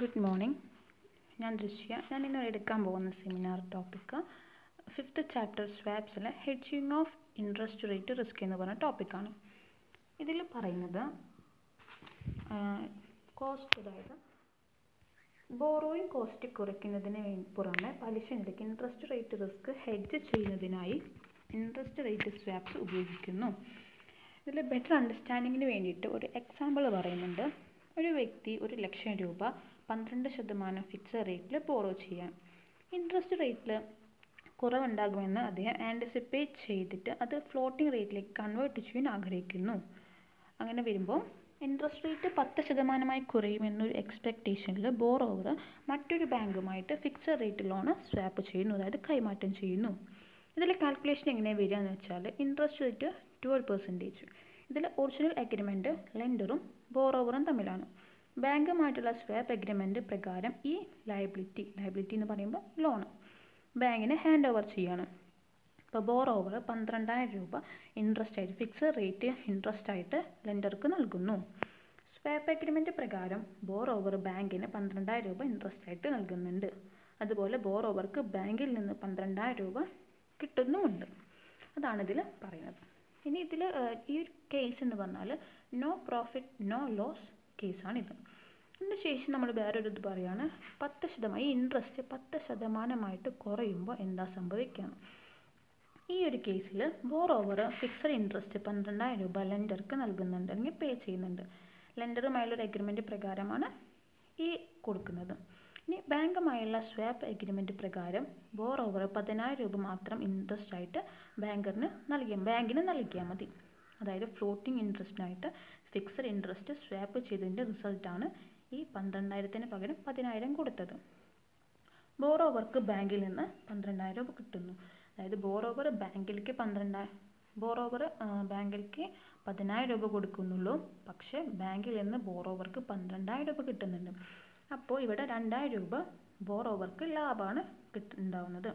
Good morning ഞാൻ ദൃശ്യ. ഞാൻ ഇന്ന് എടുക്കാൻ പോകുന്ന seminar topic fifth chapter സ്വാപ്സിലെ hedging of interest rate risk എന്ന് പറഞ്ഞ ടോപ്പിക്കാണ് ഇതിൽ പറയുന്നത് കോസ്റ്റ് അതായത് ബോറോയിങ് കോസ്റ്റ് കുറയ്ക്കുന്നതിന് പുറമെ പലിശ നിരക്ക് ഇൻട്രസ്റ്റ് റേറ്റ് റിസ്ക് ഹെഡ്ജ് ചെയ്യുന്നതിനായി ഇൻട്രസ്റ്റ് റേറ്റ് സ്വാപ്സ് ഉപയോഗിക്കുന്നു. ഇതിൽ ബെറ്റർ അണ്ടർസ്റ്റാൻഡിങ്ങിന് വേണ്ടിയിട്ട് ഒരു എക്സാമ്പിൾ പറയുന്നുണ്ട്. ഒരു വ്യക്തി ഒരു ലക്ഷം രൂപ പന്ത്രണ്ട് ശതമാനം ഫിക്സഡ് റേറ്റിൽ ബോറോ ചെയ്യാൻ ഇൻട്രസ്റ്റ് റേറ്റിൽ കുറവുണ്ടാകുമെന്ന് അദ്ദേഹം ആന്റിസിപ്പേറ്റ് ചെയ്തിട്ട് അത് ഫ്ലോട്ടിംഗ് റേറ്റിലേക്ക് കൺവേർട്ട് ചെയ്യാൻ ആഗ്രഹിക്കുന്നു. അങ്ങനെ വരുമ്പോൾ ഇൻട്രസ്റ്റ് റേറ്റ് പത്ത് ശതമാനമായി കുറയുമെന്നൊരു എക്സ്പെക്റ്റേഷനിൽ ബോറോവർ മറ്റൊരു ബാങ്കുമായിട്ട് ഫിക്സഡ് റേറ്റ് ലോൺ സ്വാപ്പ് ചെയ്യുന്നു അതായത് കൈമാറ്റം ചെയ്യുന്നു. ഇതിൽ കാൽക്കുലേഷൻ എങ്ങനെ വരിക എന്ന് വെച്ചാൽ ഇൻട്രസ്റ്റ് റേറ്റ് ട്വൽവ് പെർസെന്റേജ് ഇതിൽ ഒറിജിനൽ അഗ്രിമെന്റ് ലെൻഡറും ബോറോവറും തമ്മിലാണ്. ബാങ്കുമായിട്ടുള്ള സ്വാപ്പ് എഗ്രിമെന്റ് പ്രകാരം ഈ ലയബിലിറ്റി ലയബിലിറ്റി എന്ന് പറയുമ്പോൾ ലോൺ ബാങ്കിന് ഹാൻഡ് ഓവർ ചെയ്യണം. ഇപ്പോൾ ബോറോവർ പന്ത്രണ്ടായിരം രൂപ ഇൻട്രസ്റ്റ് ആയിട്ട് ഫിക്സഡ് റേറ്റ് ഇൻട്രസ്റ്റ് ആയിട്ട് ലെൻഡർക്ക് നൽകുന്നു. സ്വാപ്പ് എഗ്രിമെന്റ് പ്രകാരം ബോറോവർ ബാങ്കിന് പന്ത്രണ്ടായിരം രൂപ ഇൻട്രസ്റ്റ് ആയിട്ട് നൽകുന്നുണ്ട്. അതുപോലെ ബോറോവർക്ക് ബാങ്കിൽ നിന്ന് പന്ത്രണ്ടായിരം രൂപ കിട്ടുന്നുമുണ്ട്. അതാണ് ഇതിൽ പറയുന്നത്. ഇനി ഇതിൽ ഈ ഒരു കേസ് എന്ന് പറഞ്ഞാൽ നോ പ്രോഫിറ്റ് നോ ലോസ് കേസാണിത് അതിന് ശേഷം നമ്മൾ വേറൊരു ഇത് പറയുകയാണ് പത്ത് ശതമാനം ഇൻട്രസ്റ്റ് പത്ത് ശതമാനമായിട്ട് കുറയുമ്പോൾ എന്താ സംഭവിക്കുക ഈ ഒരു കേസിൽ ബോറോവർ ഫിക്സഡ് ഇൻട്രസ്റ്റ് പന്ത്രണ്ടായിരം രൂപ ലെൻഡർക്ക് നൽകുന്നുണ്ട് അല്ലെങ്കിൽ പേ ചെയ്യുന്നുണ്ട്. ലെൻഡറുമായുള്ള ഒരു അഗ്രിമെന്റ് പ്രകാരമാണ് ഈ കൊടുക്കുന്നത്. ഇനി ബാങ്കുമായുള്ള സ്വാപ്പ് അഗ്രിമെന്റ് പ്രകാരം ബോറോവർ പതിനായിരം രൂപ മാത്രം ഇൻട്രസ്റ്റ് ആയിട്ട് ബാങ്കറിന് നൽകിയ ബാങ്കിന് നൽകിയാൽ മതി. അതായത് ഫ്ലോട്ടിംഗ് ഇൻട്രസ്റ്റിനായിട്ട് ഫിക്സഡ് ഇൻട്രസ്റ്റ് സ്വാപ്പ് ചെയ്തതിന്റെ റിസൾട്ടാണ് ഈ പന്ത്രണ്ടായിരത്തിന് പകരം പതിനായിരം കൊടുത്തത്. ബോറോവർക്ക് ബാങ്കിൽ നിന്ന് പന്ത്രണ്ടായിരം രൂപ കിട്ടുന്നു. അതായത് ബോറോവർ ബാങ്കിലേക്ക് പന്ത്രണ്ടായിരം ബോറോവർ ബാങ്കിലേക്ക് പതിനായിരം രൂപ കൊടുക്കുന്നുള്ളൂ. പക്ഷേ ബാങ്കിൽ നിന്ന് ബോറോവർക്ക് പന്ത്രണ്ടായിരം രൂപ കിട്ടുന്നുണ്ട്. അപ്പോൾ ഇവിടെ രണ്ടായിരം രൂപ ബോറോവർക്ക് ലാഭമാണ് കിട്ട ഉണ്ടാവുന്നത്.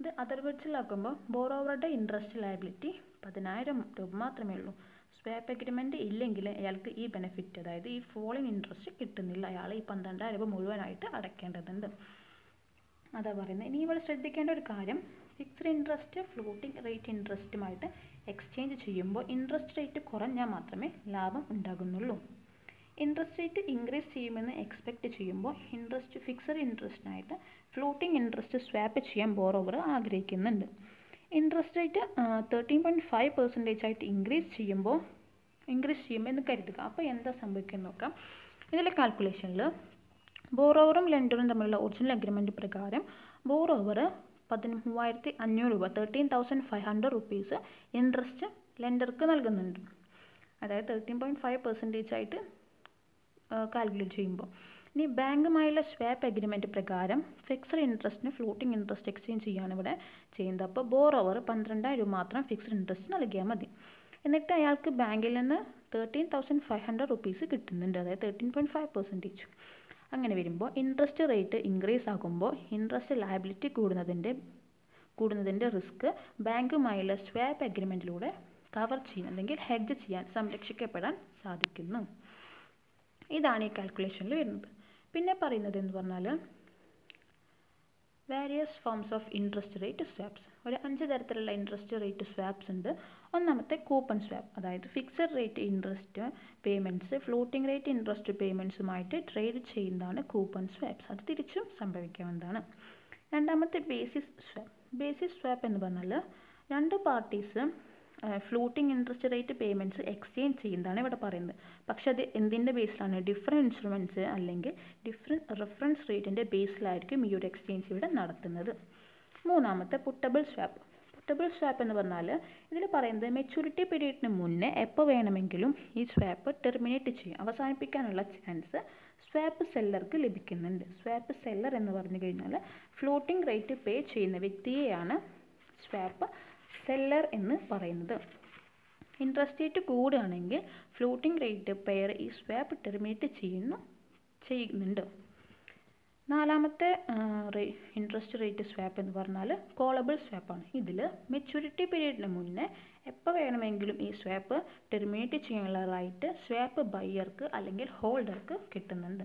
ഇത് അതർ വേർഡ്സിലാക്കുമ്പോൾ ബോറോവറുടെ ഇൻട്രസ്റ്റ് ലയബിലിറ്റി പതിനായിരം രൂപ മാത്രമേ ഉള്ളൂ. സ്വാപ്പ് അഗ്രിമെന്റ് ഇല്ലെങ്കിൽ അയാൾക്ക് ഈ ബെനിഫിറ്റ് അതായത് ഈ ഫോളിങ് ഇൻട്രസ്റ്റ് കിട്ടുന്നില്ല. അയാൾ ഈ പന്ത്രണ്ടായിരം രൂപ മുഴുവനായിട്ട് അടയ്ക്കേണ്ടതുണ്ട്. അതാ പറയുന്നത് ഇനി ഇവിടെ ശ്രദ്ധിക്കേണ്ട ഒരു കാര്യം ഫിക്സ്ഡ് ഇൻട്രസ്റ്റ് ഫ്ലോട്ടിംഗ് റേറ്റ് ഇൻട്രസ്റ്റുമായിട്ട് എക്സ്ചേഞ്ച് ചെയ്യുമ്പോൾ ഇൻട്രസ്റ്റ് റേറ്റ് കുറഞ്ഞാൽ മാത്രമേ ലാഭം ഉണ്ടാകുന്നുള്ളൂ. ഇൻട്രസ്റ്റ് റേറ്റ് ഇൻക്രീസ് ചെയ്യുമെന്ന് എക്സ്പെക്റ്റ് ചെയ്യുമ്പോൾ ഇൻട്രസ്റ്റ് ഫിക്സഡ് ഇൻട്രസ്റ്റിനായിട്ട് ഫ്ലോട്ടിംഗ് ഇൻട്രസ്റ്റ് സ്വാപ്പ് ചെയ്യാൻ ബോറോവർ ആഗ്രഹിക്കുന്നുണ്ട്. Interest rate thirteen point five percentage ആയിട്ട് ഇൻക്രീസ് ചെയ്യുമ്പോൾ ഇൻക്രീസ് ചെയ്യുമ്പോൾ എന്ന് കരുതുക. അപ്പോൾ എന്താ സംഭവിക്കുക നോക്കാം. ഇതിലെ കാൽക്കുലേഷനിൽ ബോറോവറും ലെൻഡറും തമ്മിലുള്ള ഒറിജിനൽ അഗ്രിമെന്റ് പ്രകാരം ബോറോവർ പതിമൂവായിരത്തി അഞ്ഞൂറ് രൂപ thirteen thousand five hundred rupees interest ലെൻഡർക്ക് നൽകുന്നുണ്ട്. അതായത് തേർട്ടീൻ പോയിന്റ് ഫൈവ് പെർസെന്റേജ് ആയിട്ട് കാൽക്കുലേറ്റ് ചെയ്യുമ്പോൾ. ഇനി ബാങ്കുമായുള്ള സ്വാപ്പ് അഗ്രിമെന്റ് പ്രകാരം ഫിക്സഡ് ഇൻട്രസ്റ്റിന് ഫ്ലോട്ടിംഗ് ഇൻട്രസ്റ്റ് എക്സ്ചേഞ്ച് ചെയ്യാണ് ഇവിടെ ചെയ്യുന്നത്. അപ്പോൾ ബോറോവർ പന്ത്രണ്ടായിരം രൂപ മാത്രം ഫിക്സഡ് ഇൻട്രസ്റ്റ് നൽകിയാൽ മതി. എന്നിട്ട് അയാൾക്ക് ബാങ്കിൽ നിന്ന് thirteen thousand five hundred rupees കിട്ടുന്നുണ്ട്. അതായത് തേർട്ടീൻ പോയിന്റ് ഫൈവ് പെർസെന്റേജ് അങ്ങനെ വരുമ്പോൾ ഇൻട്രസ്റ്റ് റേറ്റ് ഇൻക്രീസ് ആകുമ്പോൾ ഇൻട്രസ്റ്റ് ലയബിലിറ്റി കൂടുന്നതിന്റെ കൂടുന്നതിന്റെ റിസ്ക് ബാങ്കുമായുള്ള സ്വാപ്പ് അഗ്രിമെന്റിലൂടെ കവർ ചെയ്യാൻ അല്ലെങ്കിൽ ഹെഡ്ജ് ചെയ്യാൻ സംരക്ഷിക്കപ്പെടാൻ സാധിക്കുന്നു. ഇതാണ് ഈ കാൽക്കുലേഷനിൽ വരുന്നത്. പിന്നെ പറയുന്നത് എന്ന് പറഞ്ഞാൽ various forms of interest rate swaps ഒരു അഞ്ച് തരത്തിലുള്ള ഇൻട്രസ്റ്റ് റേറ്റ് സ്വാപ്സ് ഉണ്ട്. ഒന്നാമത്തെ കൂപ്പൺ സ്വാപ്പ് അതായത് fixed rate interest payments floating rate interest പേയ്മെന്റ്സുമായിട്ട് trade ചെയ്യുന്നതാണ് കൂപ്പൺ സ്വാപ്സ് അത് തിരിച്ചും സംഭവിക്കാവുന്നതാണ്. രണ്ടാമത്തെ ബേസിസ് സ്വാപ്പ് ബേസിസ് സ്വാപ്പ് എന്ന് പറഞ്ഞാൽ രണ്ട് parties floating interest rate payments exchange ചെയ്യുന്നതാണ് ഇവിടെ പറയുന്നത്. പക്ഷെ അത് എന്തിന്റെ ബേസിലാണ് ഡിഫറെന്റ് ഇൻസ്ട്രുമെന്റ്സ് അല്ലെങ്കിൽ ഡിഫറെന്റ് റെഫറൻസ് റേറ്റിന്റെ ബേസിലായിരിക്കും ഈ ഒരു എക്സ്ചേഞ്ച് ഇവിടെ നടത്തുന്നത്. മൂന്നാമത്തെ പുട്ടബിൾ സ്വാപ്പ് പുട്ടബിൾ സ്വാപ്പ് എന്ന് പറഞ്ഞാൽ ഇതിൽ പറയുന്നത് മെച്യൂരിറ്റി പീരീഡിന് മുന്നേ എപ്പോൾ വേണമെങ്കിലും ഈ സ്വാപ്പ് ടെർമിനേറ്റ് ചെയ്യാം. അവസാനിപ്പിക്കാനുള്ള ചാൻസ് സ്വാപ്പ് സെല്ലർക്ക് ലഭിക്കുന്നുണ്ട്. സ്വാപ്പ് സെല്ലർ എന്ന് പറഞ്ഞു കഴിഞ്ഞാൽ ഫ്ലോട്ടിംഗ് റേറ്റ് പേ ചെയ്യുന്ന വ്യക്തിയെയാണ് സ്വാപ്പ് സെല്ലർ എന്ന് പറയുന്നത്. ഇൻട്രസ്റ്റ് റേറ്റ് കൂടുകയാണെങ്കിൽ ഫ്ലോട്ടിംഗ് റേറ്റ് പെയർ ഈ സ്വാപ്പ് ടെർമിനേറ്റ് ചെയ്യുന്നു ചെയ്യുന്നുണ്ട്. നാലാമത്തെ ഇൻട്രസ്റ്റ് റേറ്റ് സ്വാപ്പ് എന്ന് പറഞ്ഞാൽ കോളബിൾ സ്വാപ്പാണ് ഇതിൽ മെച്യൂരിറ്റി പീരീഡിന് മുന്നേ എപ്പോൾ വേണമെങ്കിലും ഈ സ്വാപ്പ് ടെർമിനേറ്റ് ചെയ്യാനുള്ള റൈറ്റ് സ്വാപ്പ് ബയ്യർക്ക് അല്ലെങ്കിൽ ഹോൾഡർക്ക് കിട്ടുന്നുണ്ട്.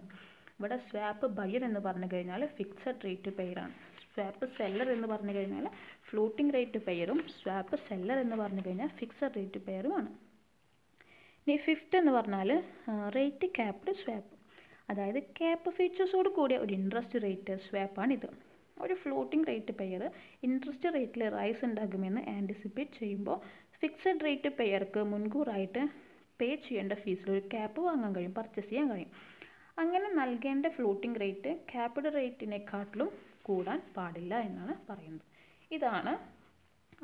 ഇവിടെ സ്വാപ്പ് ബയ്യർ എന്ന് പറഞ്ഞു കഴിഞ്ഞാൽ ഫിക്സഡ് റേറ്റ് പെയറാണ് സ്വാപ്പ് സെല്ലർ എന്ന് പറഞ്ഞു കഴിഞ്ഞാൽ ഫ്ലോട്ടിംഗ് റേറ്റ് പെയറും സ്വാപ്പ് സെല്ലർ എന്ന് പറഞ്ഞു കഴിഞ്ഞാൽ ഫിക്സഡ് റേറ്റ് പെയറുമാണ് ഇനി ഫിഫ്ത്ത് എന്ന് പറഞ്ഞാൽ റേറ്റ് ക്യാപ്ഡ് സ്വാപ്പ് അതായത് ക്യാപ്പ് ഫീച്ചേഴ്സോട് കൂടിയ ഒരു ഇൻട്രസ്റ്റ് റേറ്റ് സ്വാപ്പാണിത് ഒരു ഫ്ലോട്ടിംഗ് റേറ്റ് പെയർ ഇൻട്രസ്റ്റ് റേറ്റിൽ റൈസ് ഉണ്ടാകുമെന്ന് ആന്റിസിപ്പേറ്റ് ചെയ്യുമ്പോൾ ഫിക്സഡ് റേറ്റ് പെയർക്ക് മുൻകൂറായിട്ട് പേ ചെയ്യേണ്ട ഫീസിൽ ഒരു ക്യാപ്പ് വാങ്ങാൻ കഴിയും പർച്ചേസ് ചെയ്യാൻ കഴിയും. അങ്ങനെ നൽകേണ്ട ഫ്ലോട്ടിംഗ് റേറ്റ് ക്യാപ്ഡ് റേറ്റിനെക്കാട്ടിലും കൂടാൻ പാടില്ല എന്നാണ് പറയുന്നത്. ഇതാണ്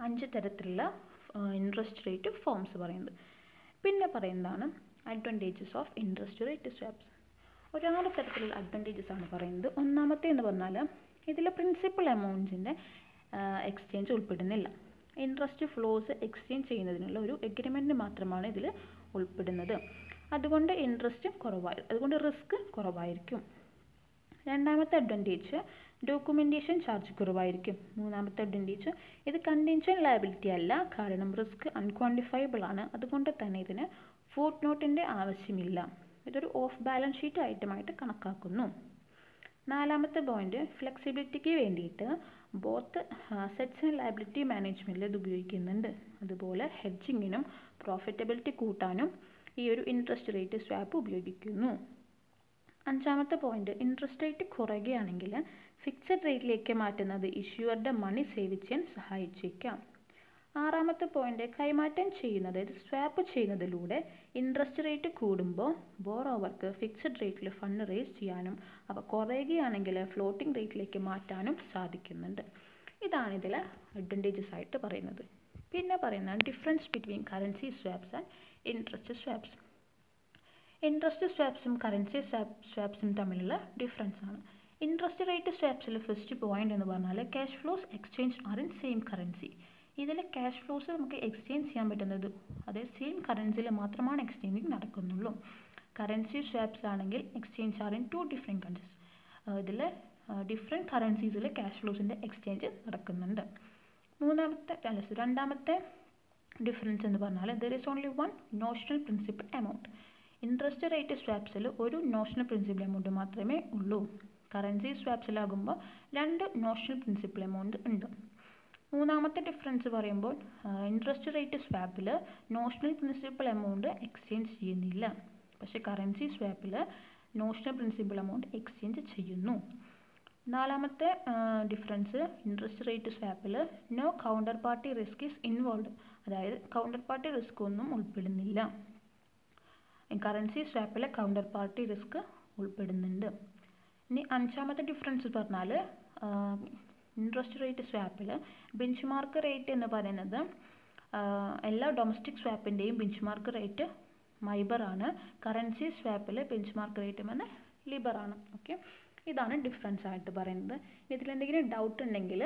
അഞ്ച് തരത്തിലുള്ള ഇൻട്രസ്റ്റ് റേറ്റ് ഫോംസ് പറയുന്നത്. പിന്നെ പറയുന്നതാണ് advantages of interest rate swaps ഒരാറ് തരത്തിലുള്ള അഡ്വാന്റേജസ് ആണ് പറയുന്നത്. ഒന്നാമത്തെ എന്ന് പറഞ്ഞാൽ ഇതിൽ പ്രിൻസിപ്പൽ എമൗണ്ട്സിന്റെ എക്സ്ചേഞ്ച് ഉൾപ്പെടുന്നില്ല. ഇൻട്രസ്റ്റ് ഫ്ലോസ് എക്സ്ചേഞ്ച് ചെയ്യുന്നതിനുള്ള ഒരു എഗ്രിമെന്റ് മാത്രമാണ് ഇതിൽ ഉൾപ്പെടുന്നത്. അതുകൊണ്ട് ഇൻട്രസ്റ്റ് കുറവായി അതുകൊണ്ട് റിസ്ക് കുറവായിരിക്കും. രണ്ടാമത്തെ അഡ്വാന്റേജ് ഡോക്യുമെന്റേഷൻ ചാർജ് കുറവായിരിക്കും. മൂന്നാമത്തെ അഡ്വാന്റേജ് ഇത് കണ്ടിൻഷൻ ലയബിലിറ്റി അല്ല കാരണം റിസ്ക് അൺക്വാണ്ടിഫയബിൾ ആണ്. അതുകൊണ്ട് തന്നെ ഇതിന് ഫുഡ് നോട്ടിന്റെ ആവശ്യമില്ല. ഇതൊരു ഓഫ് ബാലൻസ് ഷീറ്റ് ഐറ്റമായിട്ട് കണക്കാക്കുന്നു. നാലാമത്തെ പോയിന്റ് ഫ്ലെക്സിബിലിറ്റിക്ക് വേണ്ടിയിട്ട് ബോത്ത് അസറ്റ്സ് ആൻഡ് ലയബിലിറ്റി മാനേജ്മെന്റിൽ ഇത് ഉപയോഗിക്കുന്നുണ്ട്. അതുപോലെ ഹെഡ്ജിങ്ങിനും പ്രോഫിറ്റബിലിറ്റി കൂട്ടാനും ഈ ഒരു ഇൻട്രസ്റ്റ് റേറ്റ് സ്വാപ്പ് ഉപയോഗിക്കുന്നു. അഞ്ചാമത്തെ പോയിന്റ് ഇൻട്രസ്റ്റ് റേറ്റ് കുറയുകയാണെങ്കിൽ ഫിക്സഡ് റേറ്റിലേക്ക് മാറ്റുന്നത് ഇഷ്യൂവറുടെ മണി സേവ് ചെയ്യാൻ സഹായിച്ചേക്കാം. ആറാമത്തെ പോയിന്റ് കൈമാറ്റം ചെയ്യുന്നത് അതായത് സ്വാപ്പ് ചെയ്യുന്നതിലൂടെ ഇൻട്രസ്റ്റ് റേറ്റ് കൂടുമ്പോൾ ബോറോവർക്ക് ഫിക്സഡ് റേറ്റിൽ ഫണ്ട് റേസ് ചെയ്യാനും അവ കുറയുകയാണെങ്കിൽ ഫ്ലോട്ടിംഗ് റേറ്റിലേക്ക് മാറ്റാനും സാധിക്കുന്നുണ്ട്. ഇതാണ് ഇതിൽ അഡ്വാന്റേജസ് ആയിട്ട് പറയുന്നത്. പിന്നെ പറയുന്നത് difference between currency swaps and interest swaps interest സ്വാപ്സും currency സ്വാപ്സും തമ്മിലുള്ള ഡിഫറൻസ് ആണ്. ഇൻട്രസ്റ്റ് റേറ്റ് സ്വാപ്സിൽ ഫസ്റ്റ് പോയിന്റ് എന്ന് പറഞ്ഞാൽ cash flows exchange are in same currency ഇതിൽ ക്യാഷ് ഫ്ലോസ് നമുക്ക് എക്സ്ചേഞ്ച് ചെയ്യാൻ പറ്റുന്നത് അതേ സെയിം കറൻസിയിൽ മാത്രമാണ് എക്സ്ചേഞ്ചിങ് നടക്കുന്നുള്ളൂ. കറൻസി സ്വാപ്സ് ആണെങ്കിൽ exchange are in two different countries ഇതിൽ ഡിഫറെന്റ് കറൻസീസിൽ ക്യാഷ് ഫ്ലോസിന്റെ എക്സ്ചേഞ്ച് നടക്കുന്നുണ്ട്. മൂന്നാമത്തെ അല്ല രണ്ടാമത്തെ ഡിഫറൻസ് എന്ന് പറഞ്ഞാൽ there is only one notional principal amount interest rate സ്വാപ്സിൽ ഒരു നോഷണൽ പ്രിൻസിപ്പൽ എമൗണ്ട് മാത്രമേ ഉള്ളൂ. കറൻസി സ്വാപ്സിലാകുമ്പോൾ രണ്ട് നോഷണൽ പ്രിൻസിപ്പൽ എമൗണ്ട് ഉണ്ട്. മൂന്നാമത്തെ ഡിഫറൻസ് പറയുമ്പോൾ ഇൻട്രസ്റ്റ് റേറ്റ് സ്വാപ്പിൽ നോഷണൽ പ്രിൻസിപ്പൽ എമൗണ്ട് എക്സ്ചേഞ്ച് ചെയ്യുന്നില്ല. പക്ഷേ കറൻസി സ്വാപ്പിൽ നോഷണൽ പ്രിൻസിപ്പൽ എമൗണ്ട് എക്സ്ചേഞ്ച് ചെയ്യുന്നു. നാലാമത്തെ difference interest rate സ്വാപ്പിൽ no counterparty risk is involve അതായത് കൗണ്ടർ പാർട്ടി റിസ്ക് ഒന്നും ഉൾപ്പെടുന്നില്ല. കറൻസി സ്വാപ്പിലെ കൗണ്ടർ പാർട്ടി റിസ്ക് ഉൾപ്പെടുന്നുണ്ട്. ഇനി അഞ്ചാമത്തെ ഡിഫറൻസ് പറഞ്ഞാൽ ഇൻട്രസ്റ്റ് റേറ്റ് സ്വാപ്പിൽ ബെഞ്ച് മാർക്ക് റേറ്റ് എന്ന് പറയുന്നത് എല്ലാ ഡൊമസ്റ്റിക് സ്വാപ്പിന്റെയും ബെഞ്ച് മാർക്ക് റേറ്റ് മൈബർ ആണ്. കറൻസി സ്വാപ്പിൽ ബെഞ്ച് മാർക്ക് റേറ്റ് പറഞ്ഞാൽ ലിബർ ആണ്. ഓക്കെ ഇതാണ് ഡിഫറൻസ് ആയിട്ട് പറയുന്നത്. ഇതിലെന്തെങ്കിലും ഡൗട്ട് ഉണ്ടെങ്കിൽ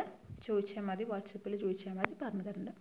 ചോദിച്ചാൽ മതി വാട്സപ്പിൽ ചോദിച്ചാൽ മതി പറഞ്ഞു തരുന്നുണ്ട്